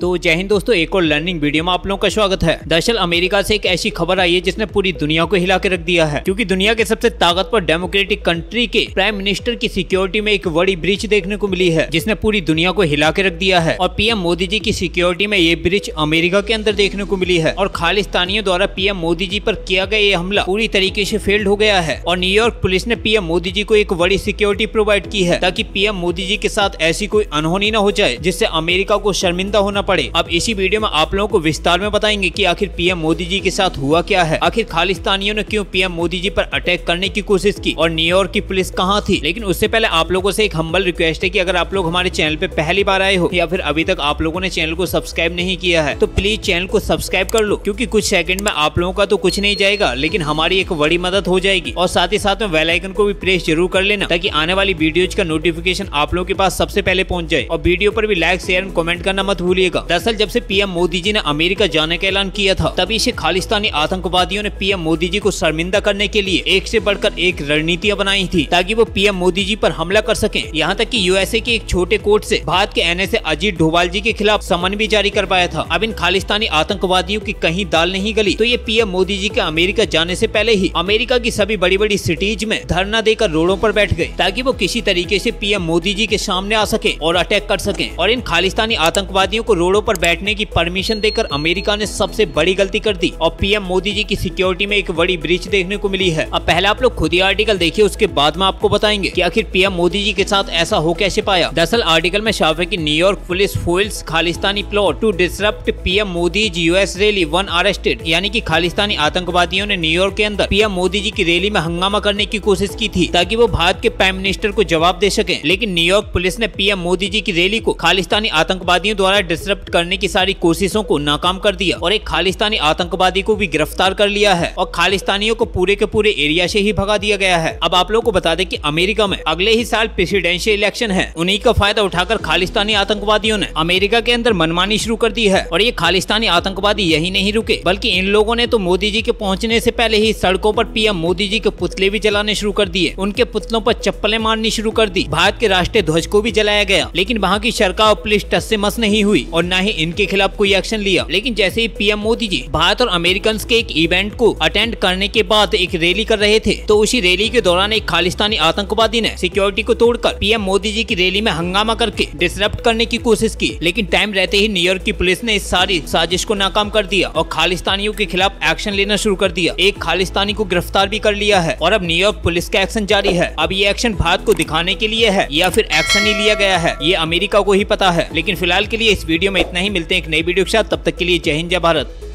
तो जय हिंद दोस्तों, एक और लर्निंग वीडियो में आप लोगों का स्वागत है। दरअसल अमेरिका से एक ऐसी खबर आई है जिसने पूरी दुनिया को हिला के रख दिया है। क्योंकि दुनिया के सबसे ताकतवर डेमोक्रेटिक कंट्री के प्राइम मिनिस्टर की सिक्योरिटी में एक बड़ी ब्रिज देखने को मिली है, जिसने पूरी दुनिया को हिला के रख दिया है। और पीएम मोदी जी की सिक्योरिटी में ये ब्रिज अमेरिका के अंदर देखने को मिली है। और खालिस्तानियों द्वारा पीएम मोदी जी पर किया गया ये हमला पूरी तरीके से फेल्ड हो गया है। और न्यूयॉर्क पुलिस ने पीएम मोदी जी को एक बड़ी सिक्योरिटी प्रोवाइड की है, ताकि पीएम मोदी जी के साथ ऐसी कोई अनहोनी न हो जाए, जिससे अमेरिका को शर्मिंदा होना पड़े। अब इसी वीडियो में आप लोगों को विस्तार में बताएँगे कि आखिर पीएम मोदी जी के साथ हुआ क्या है। आखिर खालिस्तानियों ने क्यों पीएम मोदी जी पर अटैक करने की कोशिश की और न्यूयॉर्क की पुलिस कहाँ थी? लेकिन उससे पहले आप लोगों से एक हम्बल रिक्वेस्ट है की अगर आप लोग हमारे चैनल पे पहली बार आए हो या फिर अभी तक आप लोगों ने चैनल को सब्सक्राइब नहीं किया है तो प्लीज़ चैनल को सब्सक्राइब कर लो, क्योंकि कुछ सेकंड में आप लोगों का तो कुछ नहीं जाएगा, लेकिन हमारी एक बड़ी मदद हो जाएगी। और साथ ही साथ में वेल आइकन को भी प्रेस ज़रूर कर लेना, ताकि आने वाली वीडियोज़ का नोटिफिकेशन आप लोगों के पास सबसे पहले पहुँच जाए। और वीडियो पर भी लाइक शेयर एंड कमेंट करना मत भूलिएगा। दरअसल जब से पीएम मोदी जी ने अमेरिका जाने का ऐलान किया था, तभी से खालिस्तानी आतंकवादियों ने पीएम मोदी जी को शर्मिंदा करने के लिए एक से बढ़कर एक रणनीतियाँ बनाई थी, ताकि वो पीएम मोदी जी पर हमला कर सके। यहाँ तक कि यूएसए के एक छोटे कोर्ट से भारत के एनएसए अजीत डोभाल जी के खिलाफ समन भी जारी कर पाया था। अब इन खालिस्तानी आतंकवादियों की कहीं दाल नहीं गली। तो ये पीएम मोदी जी के अमेरिका जाने से पहले ही अमेरिका की सभी बड़ी बड़ी सिटीज़ में धरना देकर रोडों पर बैठ गए, ताकि वो किसी तरीके से पीएम मोदी जी के सामने आ सके और अटैक कर सके और इन खालिस्तानी आतंकवादियों को रोडों पर बैठने की परमिशन देकर अमेरिका ने सबसे बड़ी गलती कर दी और पीएम मोदी जी की सिक्योरिटी में एक बड़ी ब्रिज देखने को मिली है। अब पहले आप लोग खुद ही आर्टिकल देखिए, उसके बाद में आपको बताएँगे कि आखिर पीएम मोदी जी के साथ ऐसा हो कैसे पाया। दरअसल आर्टिकल में शाफ की New York police foils Khalistani plot to disrupt PM Modi US rally one arrested, यानी कि खालिस्तानी आतंकवादियों ने न्यूयॉर्क के अंदर पीएम मोदी जी की रैली में हंगामा करने की कोशिश की थी, ताकि वो भारत के प्राइम मिनिस्टर को जवाब दे सके। लेकिन न्यूयॉर्क पुलिस ने पीएम मोदी जी की रैली को खालिस्तानी आतंकवादियों द्वारा डिसरप्ट करने की सारी कोशिशों को नाकाम कर दिया और एक खालिस्तानी आतंकवादी को भी गिरफ़्तार कर लिया है और खालिस्तानियों को पूरे के पूरे एरिया से ही भगा दिया गया है। अब आप लोग को बता दें कि अमेरिका में अगले ही साल प्रेसिडेंशियल इलेक्शन है। उन्हीं का फ़ायदा उठाकर खालिस्तानी आतंकवादियों ने अमेरिका के अंदर मनमानी शुरू कर दी है और ये खालिस्तानी आतंकवादी यही नहीं रुके, बल्कि इन लोगों ने तो मोदी जी के पहुँचने से पहले ही सड़कों पर पीएम मोदी जी के पुतले भी जलाने शुरू कर दिए। उनके पुतलों पर चप्पलें मारनी शुरू कर दी। भारत के राष्ट्रीय ध्वज को भी जलाया गया, लेकिन वहाँ की सरकार और पुलिस टस से मस नहीं हुई और न ही, इनके खिलाफ कोई एक्शन लिया। लेकिन जैसे ही पीएम मोदी जी भारत और अमेरिकन के एक इवेंट को अटेंड करने के बाद एक रैली कर रहे थे तो उसी रैली के दौरान एक खालिस्तानी आतंकवादी ने सिक्योरिटी को तोड़कर पीएम मोदी जी की रैली में हंगामा करके डिसरप्ट करने की कोशिश की। लेकिन टाइम रहते ही न्यूयॉर्क की पुलिस ने इस सारी साजिश को नाकाम कर दिया और खालिस्तानियों के खिलाफ एक्शन लेना शुरू कर दिया। एक खालिस्तानी को गिरफ़्तार भी कर लिया है और अब न्यूयॉर्क पुलिस का एक्शन जारी है। अब ये एक्शन भारत को दिखाने के लिए है या फिर एक्शन ही लिया गया है, ये अमेरिका को ही पता है। लेकिन फ़िलहाल के लिए इस वीडियो में इतना ही मिलते हैं एक नई वीडियो के साथ। तब तक के लिए जय हिंद, जय भारत।